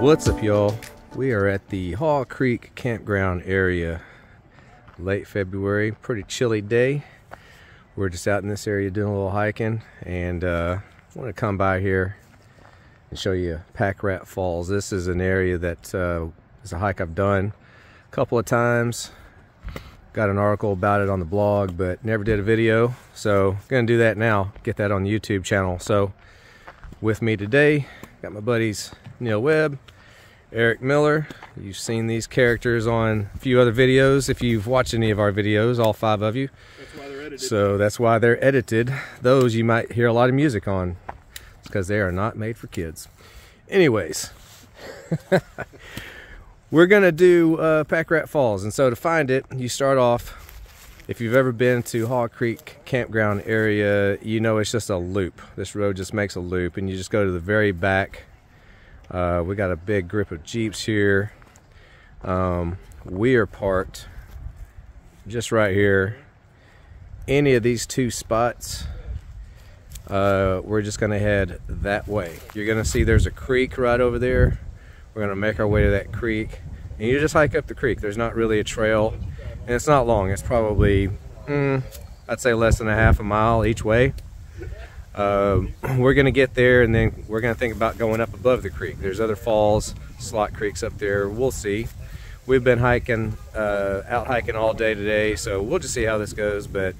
What's up, y'all? We are at the Haw Creek campground area. Late February, pretty chilly day. We're just out in this area doing a little hiking, and uh, want to come by here and show you Pack Rat Falls. This is an area that uh, is a hike I've done a couple of times. Got an article about it on the blog, but never did a video. So, gonna do that now. Get that on the YouTube channel. So, with me today, got my buddies Neil Webb, Eric Miller. You've seen these characters on a few other videos. If you've watched any of our videos, all five of you. That's so that's why they're edited. Those you might hear a lot of music on. It's because they are not made for kids. Anyways, we're gonna do uh, Pack Rat Falls, and so to find it, you start off. If you've ever been to Haw Creek campground area, you know it's just a loop. This road just makes a loop, and you just go to the very back uh, we got a big group of Jeeps here. Um, we are parked just right here. Any of these two spots, uh, we're just gonna head that way. You're gonna see there's a creek right over there. We're gonna make our way to that creek. And you just hike up the creek. There's not really a trail. And it's not long. It's probably, mm, I'd say less than a half a mile each way. Um, we're going to get there and then we're going to think about going up above the creek. There's other falls, slot creeks up there. We'll see. We've been hiking, uh, out hiking all day today, so we'll just see how this goes. But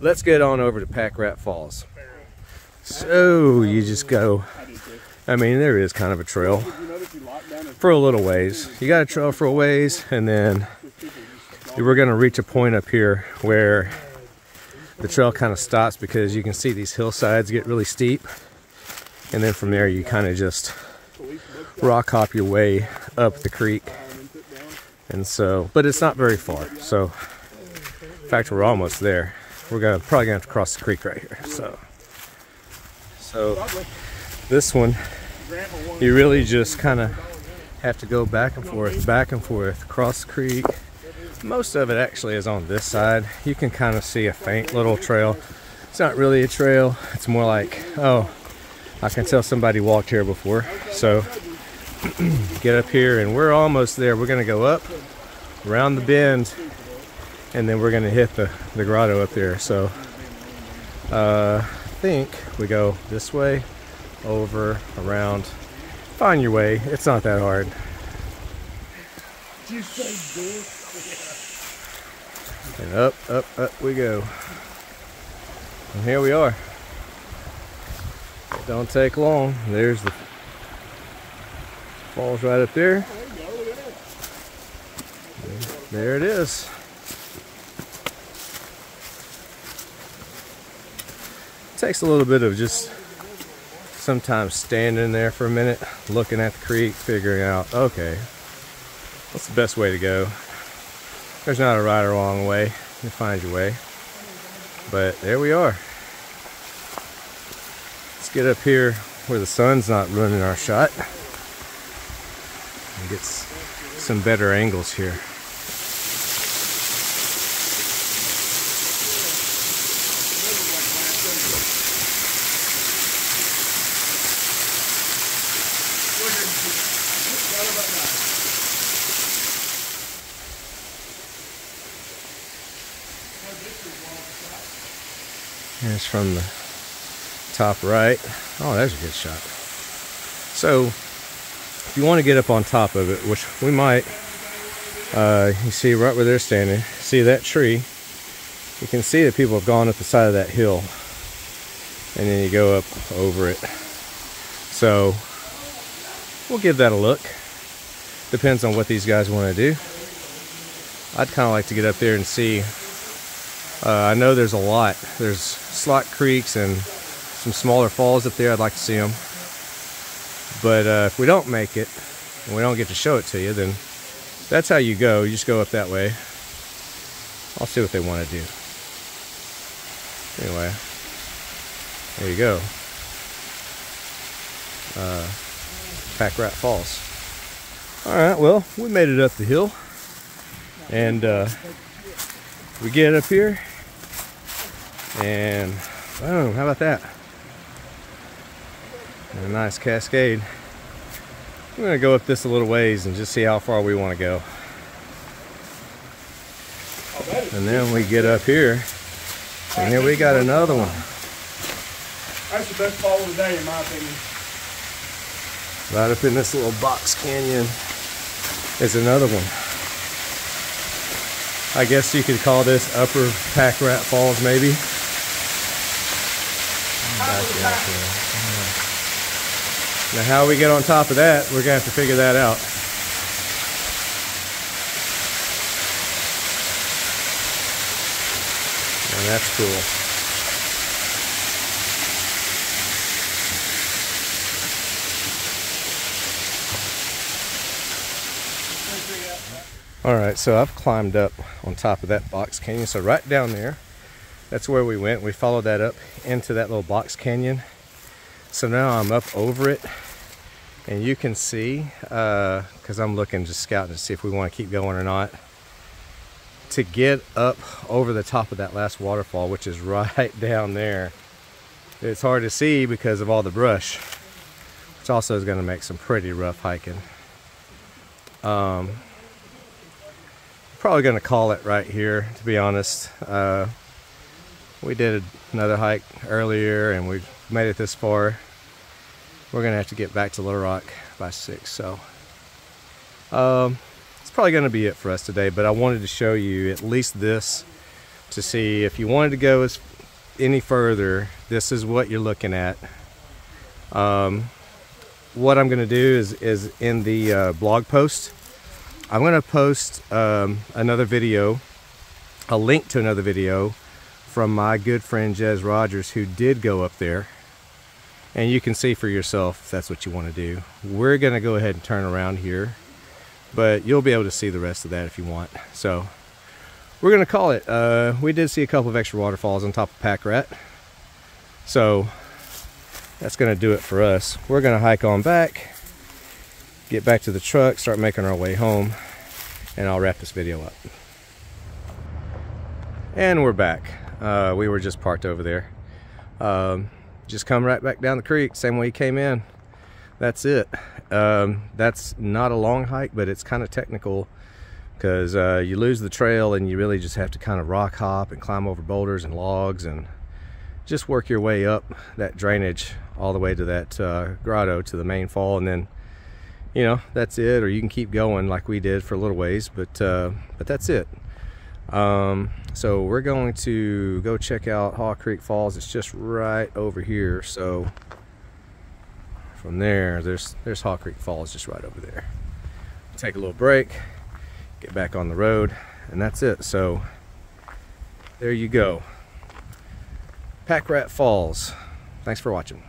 let's get on over to Pack Rat Falls. So you just go. I mean, there is kind of a trail for a little ways. You got a trail for a ways, and then we're going to reach a point up here where the trail kind of stops because you can see these hillsides get really steep. And then from there you kind of just rock hop your way up the creek. And so but it's not very far. So in fact we're almost there. We're gonna probably gonna have to cross the creek right here so. So this one you really just kind of have to go back and forth back and forth cross the creek most of it actually is on this side. You can kind of see a faint little trail. It's not really a trail. It's more like, oh, I can tell somebody walked here before. So get up here and we're almost there. We're gonna go up around the bend and then we're gonna hit the, the grotto up there. So uh, I think we go this way, over, around. Find your way. It's not that hard. And up, up, up we go. And here we are. Don't take long. There's the falls right up there. There it is. takes a little bit of just sometimes standing there for a minute, looking at the creek, figuring out, okay, what's the best way to go? There's not a right or wrong way. You find your way. But there we are. Let's get up here where the sun's not ruining our shot. And get some better angles here. Here's from the top right. Oh, there's a good shot. So, if you want to get up on top of it, which we might, uh, you see right where they're standing, see that tree? You can see that people have gone up the side of that hill. And then you go up over it. So, we'll give that a look. Depends on what these guys want to do. I'd kind of like to get up there and see uh, I know there's a lot. There's slot creeks and some smaller falls up there. I'd like to see them. But uh, if we don't make it, and we don't get to show it to you, then that's how you go. You just go up that way. I'll see what they want to do. Anyway, there you go. Uh, Pack Rat Falls. All right, well, we made it up the hill. And uh, we get up here and boom, how about that? And a nice cascade. I'm gonna go up this a little ways and just see how far we want to go. And then we get up here, and here we got another one. That's the best fall of the day, in my opinion. Right up in this little box canyon is another one. I guess you could call this Upper Pack Rat Falls, maybe. Now, how we get on top of that, we're gonna have to figure that out. And that's cool. All right, so I've climbed up on top of that box canyon. So right down there, that's where we went. We followed that up into that little box canyon. So now I'm up over it and you can see, because uh, I'm looking, just scouting to see if we want to keep going or not, to get up over the top of that last waterfall, which is right down there. It's hard to see because of all the brush, which also is going to make some pretty rough hiking. Um, probably going to call it right here, to be honest. Uh, we did another hike earlier and we've made it this far. We're to have to get back to Little Rock by 6, so um, it's probably to be it for us today, but I wanted to show you at least this to see if you wanted to go as any further, this is what you're looking at. Um, what I'm to do is, is in the uh, blog post, I'm to post um, another video, a link to another video from my good friend Jez Rogers who did go up there. And you can see for yourself if that's what you want to do. We're going to go ahead and turn around here, but you'll be able to see the rest of that if you want. So we're going to call it. Uh, we did see a couple of extra waterfalls on top of Pack Rat. So that's going to do it for us. We're going to hike on back get back to the truck, start making our way home, and I'll wrap this video up. And we're back. Uh, we were just parked over there. Um, just come right back down the creek, same way you came in. That's it. Um, that's not a long hike, but it's kind of technical because uh, you lose the trail and you really just have to kind of rock hop and climb over boulders and logs and just work your way up that drainage all the way to that uh, grotto to the main fall and then you know that's it or you can keep going like we did for a little ways but uh, but that's it um, so we're going to go check out Haw Creek Falls. It's just right over here. So from there there's there's Haw Creek Falls just right over there. Take a little break get back on the road and that's it. So there you go. Pack Rat Falls. Thanks for watching